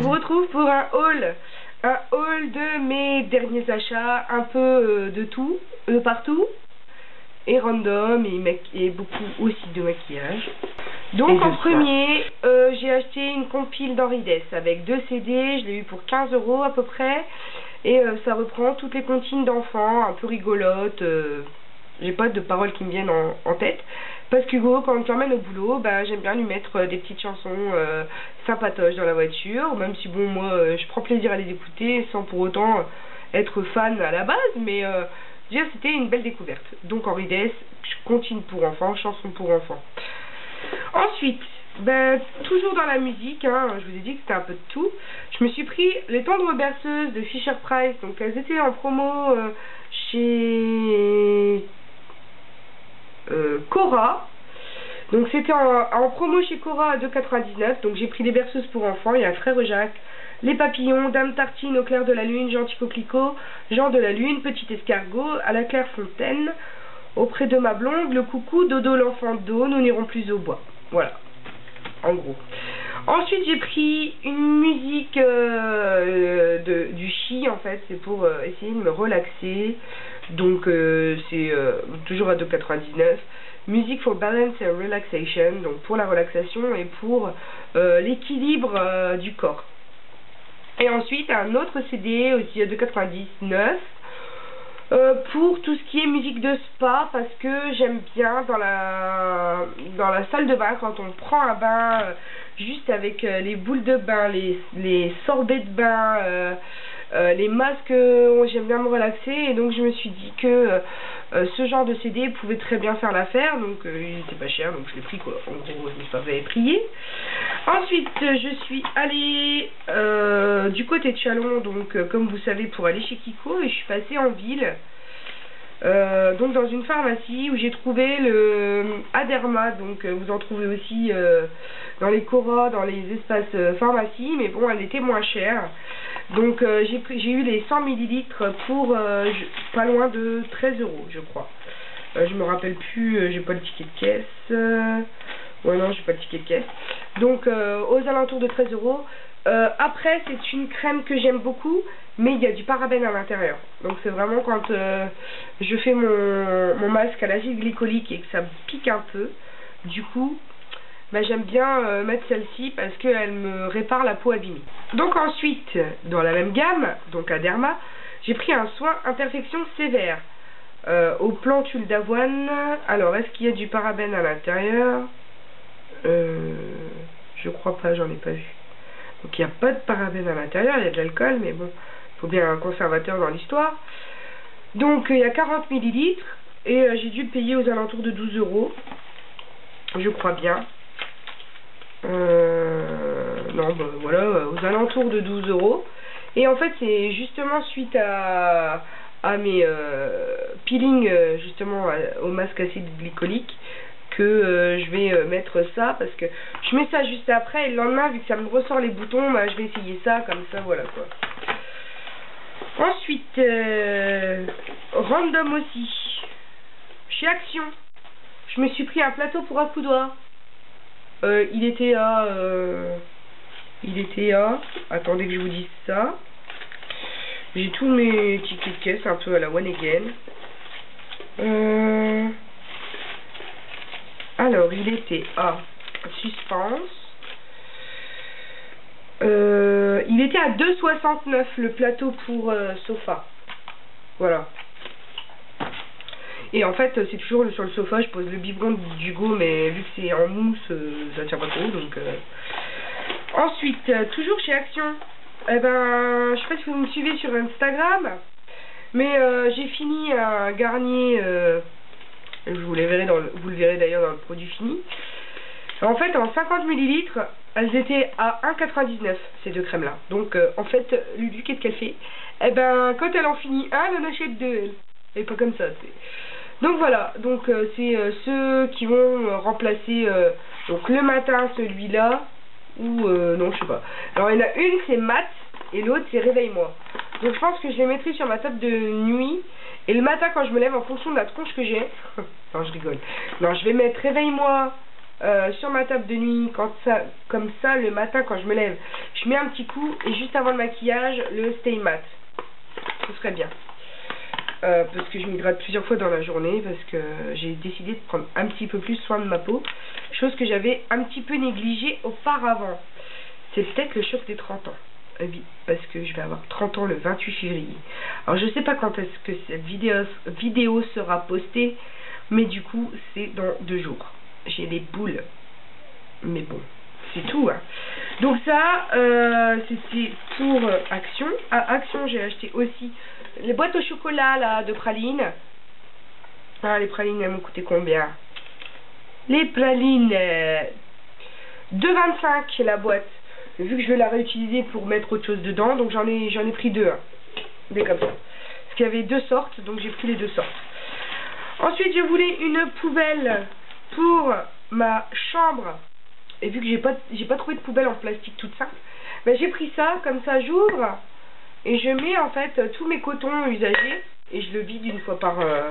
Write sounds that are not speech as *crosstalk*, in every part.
vous retrouve pour un haul. Un haul de mes derniers achats, un peu euh, de tout, de partout. Et random, et, et beaucoup aussi de maquillage. Donc en premier, euh, j'ai acheté une compile d'Henri Dess avec deux CD, je l'ai eu pour 15 euros à peu près. Et euh, ça reprend toutes les comptines d'enfants, un peu rigolotes. j'ai pas de paroles qui me viennent en tête. Parce qu'Hugo, quand je l'emmène au boulot, bah, j'aime bien lui mettre euh, des petites chansons euh, sympatoches dans la voiture, même si bon, moi, euh, je prends plaisir à les écouter sans pour autant être fan à la base, mais dire c'était une belle découverte. Donc Henri Dess, continue pour enfants, chanson pour enfants. Ensuite, ben, toujours dans la musique, hein, je vous ai dit que c'était un peu de tout. Je me suis pris les tendres berceuses de Fisher Price, donc elles étaient en promo chez euh, Cora. Donc c'était en, promo chez Cora à 2,99. Donc j'ai pris des berceuses pour enfants. Il y a Frère Jacques, Les Papillons, Dame Tartine au clair de la lune, Gentil Coquelicot, Jean de la lune, Petit Escargot, à la claire fontaine, auprès de ma blonde, le coucou, Dodo l'enfant d'eau, nous n'irons plus au bois. Voilà, en gros. Ensuite j'ai pris une musique euh, de, du chi en fait, c'est pour euh, essayer de me relaxer. Donc euh, c'est toujours à 2,99. Music for Balance and Relaxation, donc pour la relaxation et pour l'équilibre du corps. Et ensuite un autre CD aussi à 2,99. Euh, pour tout ce qui est musique de spa parce que j'aime bien dans la dans la salle de bain quand on prend un bain euh, juste avec euh, les boules de bain, les, les sorbets de bain, les masques, j'aime bien me relaxer et donc je me suis dit que ce genre de CD pouvait très bien faire l'affaire donc il était pas cher donc je l'ai pris quoi. En gros je me suis pas prier. Ensuite je suis allée du côté de Chalon donc comme vous savez pour aller chez Kiko et je suis passée en ville euh, donc dans une pharmacie où j'ai trouvé le Aderma, donc euh, vous en trouvez aussi euh, dans les Cora, dans les espaces pharmacie, mais bon elle était moins chère. Donc j'ai eu les 100 ml pour pas loin de 13 euros je crois. je me rappelle plus, j'ai pas le ticket de caisse. ouais non j'ai pas le ticket de caisse. Donc aux alentours de 13 euros. après c'est une crème que j'aime beaucoup mais il y a du parabène à l'intérieur. Donc c'est vraiment quand euh, je fais mon, mon masque à l'acide glycolique et que ça pique un peu, du coup, bah, j'aime bien euh, mettre celle-ci parce qu'elle me répare la peau abîmée. Donc ensuite, dans la même gamme, donc à Derma, j'ai pris un soin imperfection sévère euh, au plantule d'avoine. Alors, est-ce qu'il y a du parabène à l'intérieur? Je crois pas, j'en ai pas vu. Donc il n'y a pas de parabène à l'intérieur, il y a de l'alcool, mais bon, faut bien un conservateur dans l'histoire. Donc il y a 40 millilitres et euh, j'ai dû le payer aux alentours de 12 euros. Je crois bien. Euh, non, bah, voilà, aux alentours de 12 euros. Et en fait, c'est justement suite à, mes euh, peelings, justement, au masque acide glycolique, que je vais mettre ça parce que je mets ça juste après et le lendemain vu que ça me ressort les boutons bah, je vais essayer ça comme ça voilà quoi Ensuite, euh, random aussi. Chez Action, je me suis pris un plateau pour accoudoir. Euh, il était à... Euh, il était à... Attendez que je vous dise ça. J'ai tous mes tickets de caisse un peu à la one again. Euh, alors, il était à suspense. Il était à 2,69 le plateau pour sofa. Voilà. Et en fait, c'est toujours sur le sofa, je pose le biberon d'Hugo, mais vu que c'est en mousse, euh, ça tient pas trop, donc... Ensuite, toujours chez Action, eh ben, je sais pas si vous me suivez sur Instagram, mais j'ai fini un garnier, vous, dans vous le verrez d'ailleurs dans le produit fini. En fait, en 50 millilitres, elles étaient à 1,99 ces deux crèmes là. Donc euh, en fait, Lulu, qu'est-ce qu'elle fait? Eh ben, quand elle en finit un, elle en achète deux, elle. Et pas comme ça, Donc voilà, donc euh, c'est euh, ceux qui vont remplacer donc le matin celui-là, ou non, je sais pas. Alors il y en a une, c'est mat, et l'autre, c'est réveille-moi. Donc je pense que je les mettrai sur ma table de nuit, et le matin quand je me lève, en fonction de la tronche que j'ai, *laughs* non, je rigole. Non, je vais mettre réveille-moi euh, sur ma table de nuit, quand ça, comme ça, le matin quand je me lève, je mets un petit coup et juste avant le maquillage, le Stay Matte. Ce serait bien. Euh, parce que je m'hydrate plusieurs fois dans la journée, parce que j'ai décidé de prendre un petit peu plus soin de ma peau, chose que j'avais un petit peu négligée auparavant. C'est peut-être le choc des 30 ans. Oui, parce que je vais avoir 30 ans le 28 février. Alors je sais pas quand est-ce que cette vidéo, vidéo sera postée, mais du coup c'est dans deux jours. J'ai les boules. Mais bon, c'est tout. Hein. Donc ça, euh, c'était pour Action. À Action, j'ai acheté aussi les boîtes au chocolat là de pralines. Ah, les pralines, elles m'ont coûté combien? Les pralines, euh, 2,25 la boîte. Vu que je vais la réutiliser pour mettre autre chose dedans, donc j'en ai, j'en ai pris deux. Hein. Des comme ça. Parce qu'il y avait deux sortes, donc j'ai pris les deux sortes. Ensuite, je voulais une poubelle pour ma chambre. Et vu que j'ai pas, j'ai pas trouvé de poubelle en plastique toute simple, ben j'ai pris ça, comme ça j'ouvre et je mets en fait tous mes cotons usagés et je le vide une fois par euh,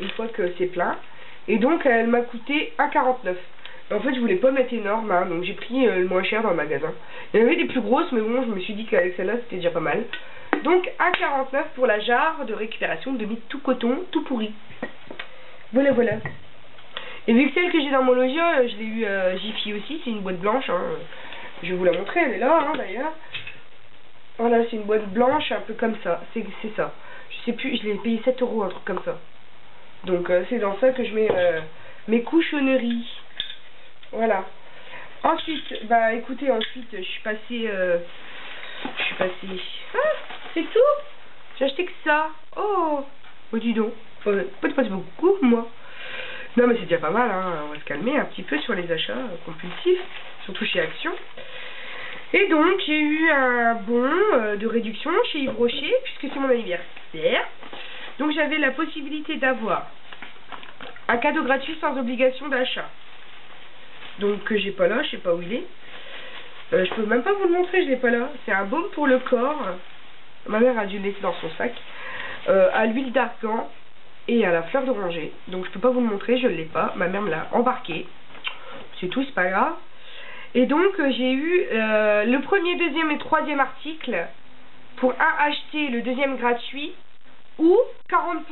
une fois que c'est plein. Et donc elle m'a coûté 1,49. En fait je voulais pas mettre énorme, hein, donc j'ai pris euh, le moins cher dans le magasin. Il y en avait des plus grosses, mais bon je me suis dit qu'avec celle-là c'était déjà pas mal. Donc 1,49 pour la jarre de récupération de mes tout coton, tout pourri. Voilà voilà. Et vu que celle que j'ai dans mon logis, euh, je l'ai eu euh, Jiffy aussi, c'est une boîte blanche. Hein. Je vais vous la montrer, elle est là hein, d'ailleurs. Voilà, c'est une boîte blanche, un peu comme ça. C'est ça. Je sais plus, je l'ai payé 7 euros, un truc comme ça. Donc euh, c'est dans ça que je mets euh, mes couchonneries. Voilà. Ensuite, bah écoutez, ensuite je suis passée... Euh, je suis passée... Ah, c'est tout J'ai acheté que ça. Oh Oh dis donc. Pas de beaucoup, moi. Non mais c'est déjà pas mal, hein. on va se calmer un petit peu sur les achats compulsifs, surtout chez Action. Et donc, j'ai eu un bon euh, de réduction chez Yves Rocher, puisque c'est mon anniversaire. Donc, j'avais la possibilité d'avoir un cadeau gratuit sans obligation d'achat. Donc, que j'ai pas là, je sais pas où il est. Euh, je peux même pas vous le montrer, je l'ai pas là. C'est un baume pour le corps. Ma mère a dû le laisser dans son sac. Euh, à l'huile d'argan et à la fleur d'oranger. Donc, je peux pas vous le montrer, je l'ai pas. Ma mère me l'a embarqué. C'est tout, c'est pas grave. Et donc euh, j'ai eu euh, le premier, deuxième et troisième article pour un acheté, le deuxième gratuit, ou 40%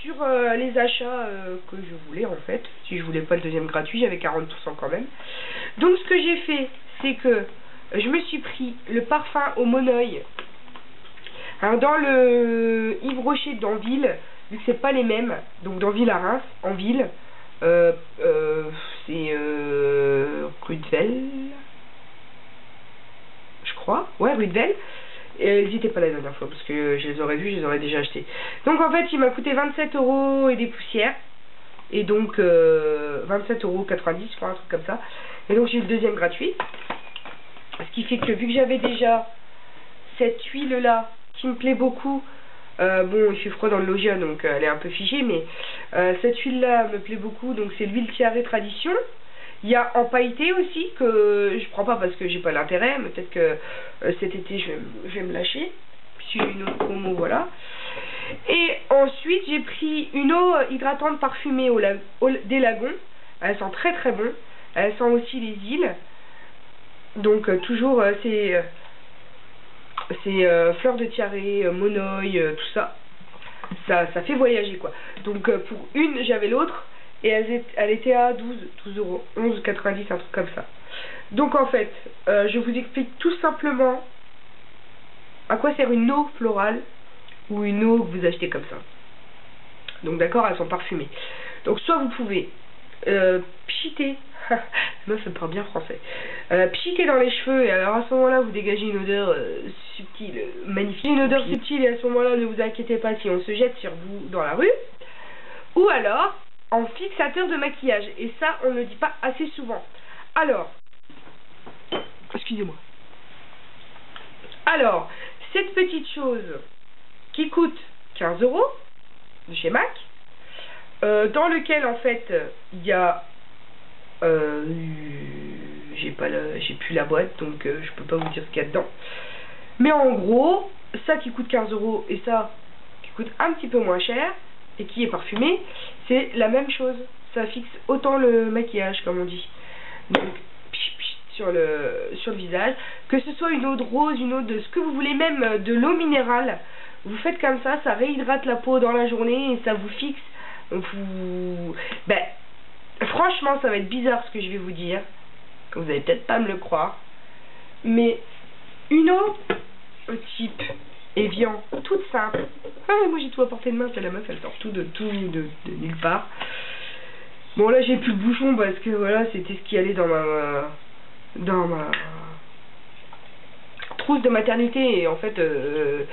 sur euh, les achats que je voulais en fait. Si je voulais pas le deuxième gratuit, j'avais 40% quand même. Donc ce que j'ai fait, c'est que je me suis pris le parfum au monoeil. Alors dans le Yves Rocher d'Anville, vu que c'est pas les mêmes, donc d'Anville à Reims, en ville, euh, euh, c'est euh. Je crois. Ouais, Rudvel. Et ils n'étaient pas la dernière fois parce que je les aurais vus, je les aurais déjà achetés. Donc en fait, il m'a coûté 27 euros et des poussières. Et donc euh, 27 euros 90, je un truc comme ça. Et donc j'ai eu le deuxième gratuit. Ce qui fait que vu que j'avais déjà cette huile là qui me plaît beaucoup, euh, bon, il fait froid dans le logis, donc euh, elle est un peu figée, mais euh, cette huile-là me plaît beaucoup, donc c'est l'huile Tiare Tradition. Il y a en pailleté aussi, que je prends pas parce que j'ai pas l'intérêt, mais peut-être que cet été je vais, me lâcher. Si une autre promo, voilà. Et ensuite, j'ai pris une eau hydratante parfumée des lagons. Elle sent très très bon. Elle sent aussi les îles. Donc toujours, c'est c'est euh, fleurs de tiare, euh, monoï, euh, tout ça. ça. Fait voyager quoi. Donc pour une, j'avais l'autre et elle, elle, était à 12, 12 euros, 11,90, un truc comme ça. Donc en fait, je vous explique tout simplement à quoi sert une eau florale ou une eau que vous achetez comme ça. Donc d'accord, elles sont parfumées. Donc soit vous pouvez euh, pchiter non, ça *laughs* me parle bien français. Euh, dans les cheveux et alors à ce moment-là vous dégagez une odeur euh, subtile, magnifique. Une odeur subtile et à ce moment-là ne vous inquiétez pas si on se jette sur vous dans la rue. Ou alors en fixateur de maquillage. Et ça on ne le dit pas assez souvent. Alors, excusez-moi. Alors, cette petite chose qui coûte 15 euros de chez MAC, euh, dans lequel en fait il y a euh, j'ai pas j'ai plus la boîte donc euh, je peux pas vous dire ce qu'il y a dedans. Mais en gros, ça qui coûte 15 euros et ça qui coûte un petit peu moins cher et qui est parfumé, c'est la même chose. Ça fixe autant le maquillage comme on dit. Donc sur le, sur le visage. Que ce soit une eau de rose, une eau de ce que vous voulez, même de l'eau minérale. Vous faites comme ça, ça réhydrate la peau dans la journée et ça vous fixe. Ben, franchement, ça va être bizarre ce que je vais vous dire. Vous allez peut-être pas me le croire. Mais une eau type Evian, toute simple. Ah, moi j'ai tout à portée de main, c'est la meuf, elle sort tout de tout de, de nulle part. Bon là j'ai plus le bouchon parce que voilà c'était ce qui allait dans ma dans ma trousse de maternité et en fait euh,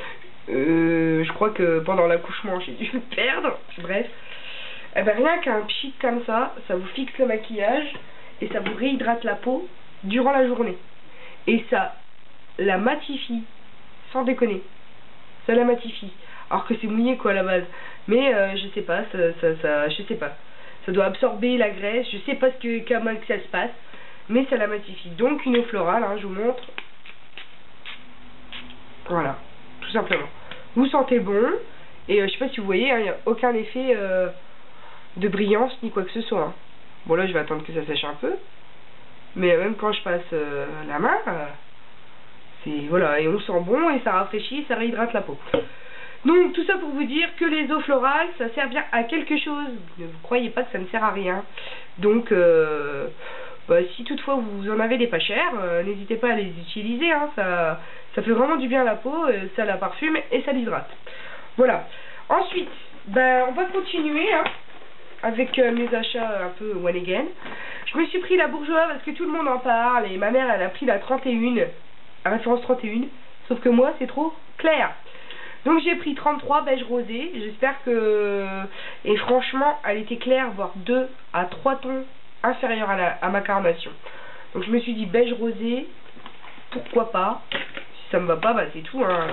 euh, je crois que pendant l'accouchement j'ai dû le perdre. Bref. Eh ben rien qu'un pchit comme ça, ça vous fixe le maquillage et ça vous réhydrate la peau durant la journée. Et ça la matifie, sans déconner. Ça la matifie. Alors que c'est mouillé quoi à la base. Mais euh, je sais pas, ça, je sais pas. Ça doit absorber la graisse, je sais pas ce que, comment que ça se passe. Mais ça la matifie. Donc une eau florale, hein, je vous montre. Voilà, tout simplement. Vous sentez bon. Et euh, je sais pas si vous voyez, il hein, n'y a aucun effet euh, de brillance ni quoi que ce soit. Hein. Bon là je vais attendre que ça sèche un peu. Mais même quand je passe la main, voilà, et on sent bon et ça rafraîchit, ça réhydrate la peau. Donc tout ça pour vous dire que les eaux florales, ça sert bien à quelque chose. Ne vous croyez pas que ça ne sert à rien. Donc euh, bah, si toutefois vous en avez des pas chers, euh, n'hésitez pas à les utiliser. Hein, ça, ça fait vraiment du bien à la peau, euh, ça la parfume et ça l'hydrate. Voilà. Ensuite, ben, on va continuer hein, avec mes achats un peu one again. Je me suis pris la bourgeoise parce que tout le monde en parle et ma mère elle a pris la 31 référence 31, sauf que moi c'est trop clair. Donc j'ai pris 33 beige rosé, j'espère que... Et franchement, elle était claire, voire 2 à 3 tons inférieurs à, la, ma carnation. Donc je me suis dit beige rosé, pourquoi pas? Si ça me va pas, bah c'est tout. Hein.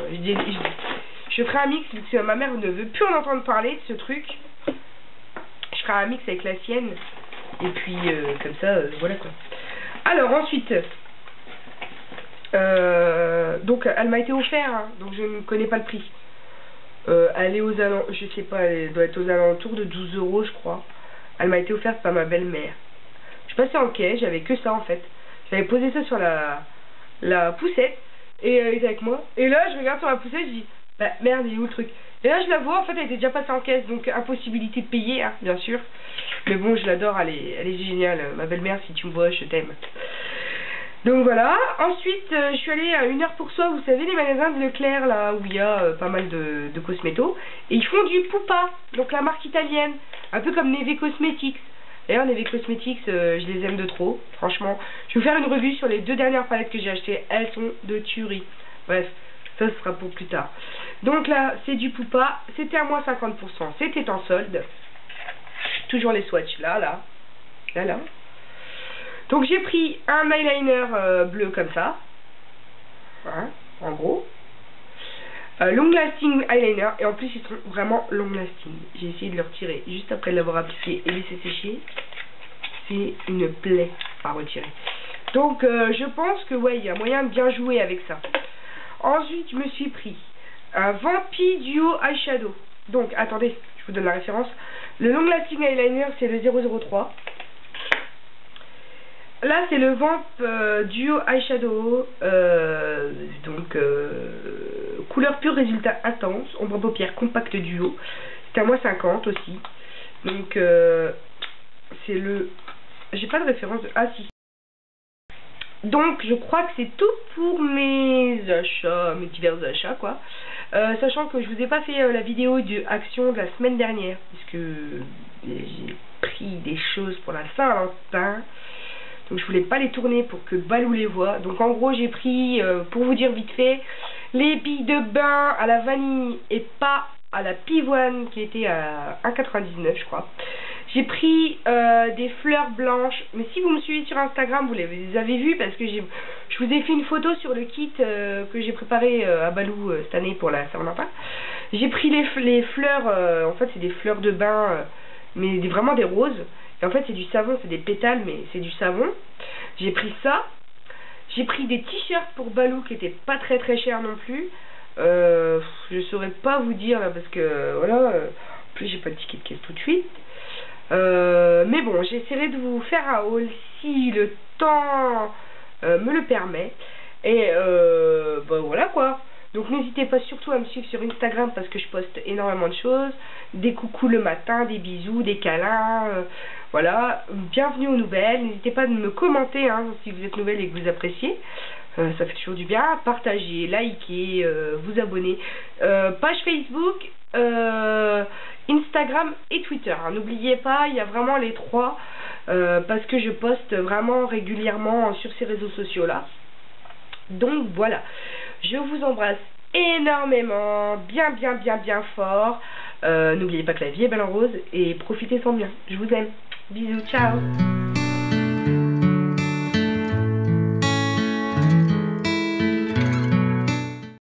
Je, ferai un mix, parce que ma mère ne veut plus en entendre parler de ce truc. Je ferai un mix avec la sienne. Et puis euh, comme ça, euh, voilà quoi. Alors ensuite, euh, donc elle m'a été offerte, hein, donc je ne connais pas le prix. Elle est aux alentours, je sais pas, elle doit être aux alentours de 12 euros je crois. Elle m'a été offerte par ma belle-mère. Je passais en caisse, j'avais que ça en fait. J'avais posé ça sur la, la poussette et elle était avec moi. Et là je regarde sur la poussette, je dis bah merde il est où le truc? Et là je la vois en fait elle était déjà passée en caisse donc impossibilité de payer hein, bien sûr. Mais bon je l'adore, elle est, elle est géniale. Ma belle-mère si tu me vois je t'aime. Donc voilà, ensuite euh, je suis allée à une heure pour soi, vous savez les magasins de Leclerc là où il y a euh, pas mal de, de cosmétos et ils font du Poupa, donc la marque italienne, un peu comme Neve Cosmetics. D'ailleurs Neve Cosmetics euh, je les aime de trop, franchement. Je vais vous faire une revue sur les deux dernières palettes que j'ai achetées, elles sont de tuerie. Bref, ça sera pour plus tard. Donc là c'est du Poupa, c'était à moins 50%, c'était en solde. Toujours les swatchs là, là, là, là. Donc j'ai pris un eyeliner euh, bleu comme ça. Hein, en gros. Euh, long lasting eyeliner. Et en plus ils sont vraiment long lasting. J'ai essayé de le retirer juste après l'avoir appliqué et laissé sécher. C'est une plaie à retirer. Donc euh, je pense que ouais, il y a moyen de bien jouer avec ça. Ensuite je me suis pris un Vampi Duo Eyeshadow. Donc attendez, je vous donne la référence. Le long lasting eyeliner c'est le 003. Là, c'est le Vamp euh, Duo Eyeshadow, euh, donc euh, couleur pure, résultat intense, ombre paupière compact duo. C'est à moi 50 aussi. Donc, c'est le... J'ai pas de référence de... Ah si. Donc, je crois que c'est tout pour mes achats, mes divers achats, quoi. sachant que je vous ai pas fait la vidéo de action de la semaine dernière, puisque j'ai pris des choses pour la Saint-Valentin. Donc je voulais pas les tourner pour que Balou les voit. Donc en gros j'ai pris, euh, pour vous dire vite fait, les billes de bain à la vanille et pas à la pivoine qui était à 1,99 je crois. J'ai pris euh, des fleurs blanches, mais si vous me suivez sur Instagram, vous les avez vues parce que je vous ai fait une photo sur le kit euh, que j'ai préparé à Balou cette année pour la Saint-Valentin. J'ai pris les, fleurs, en fait c'est des fleurs de bain, mais vraiment des roses en fait, c'est du savon, c'est des pétales, mais c'est du savon. J'ai pris ça. J'ai pris des t-shirts pour Balou qui étaient pas très très chers non plus. Euh, je saurais pas vous dire là parce que voilà. Euh, en plus, j'ai pas de ticket de caisse tout de suite. Euh, mais bon, j'essaierai de vous faire un haul si le temps me le permet. Et euh, bah, voilà quoi. Donc n'hésitez pas surtout à me suivre sur Instagram parce que je poste énormément de choses. Des coucous le matin, des bisous, des câlins. Euh, voilà. Bienvenue aux nouvelles. N'hésitez pas à me commenter hein, si vous êtes nouvelle et que vous appréciez. Euh, ça fait toujours du bien. Partagez, likez, euh, vous abonner. page Facebook, Instagram et Twitter. Hein. N'oubliez pas, il y a vraiment les trois. parce que je poste vraiment régulièrement sur ces réseaux sociaux là. Donc voilà, je vous embrasse énormément, bien bien bien bien fort. Euh, n'oubliez pas que la vie est belle en rose et profitez sans bien. Je vous aime. Bisous, ciao